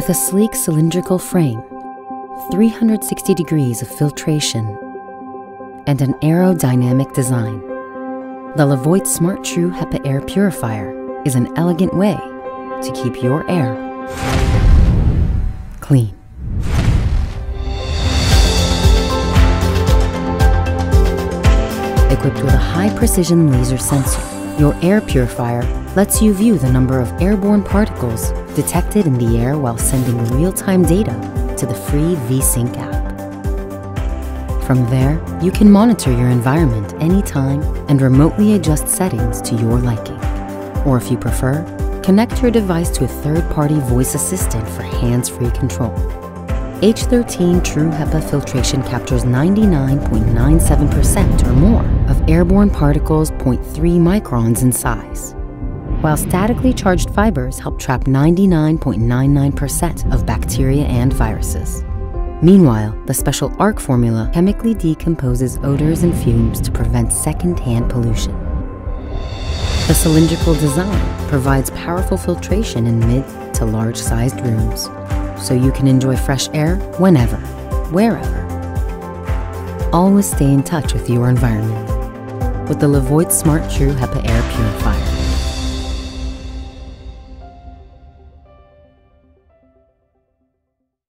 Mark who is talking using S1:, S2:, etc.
S1: With a sleek cylindrical frame, 360 degrees of filtration, and an aerodynamic design, the Levoit Smart True HEPA Air Purifier is an elegant way to keep your air clean. Equipped with a high precision laser sensor, your air purifier lets you view the number of airborne particles detected in the air while sending real time data to the free VeSync app. From there, you can monitor your environment anytime and remotely adjust settings to your liking. Or if you prefer, connect your device to a third party voice assistant for hands free control. H13 True HEPA filtration captures 99.97% or more of airborne particles 0.3 microns in size, while statically charged fibers help trap 99.99% of bacteria and viruses. Meanwhile, the special ARC formula chemically decomposes odors and fumes to prevent secondhand pollution. The cylindrical design provides powerful filtration in mid to large sized rooms so you can enjoy fresh air whenever, wherever. Always stay in touch with your environment with the Levoit Smart True HEPA Air Purifier.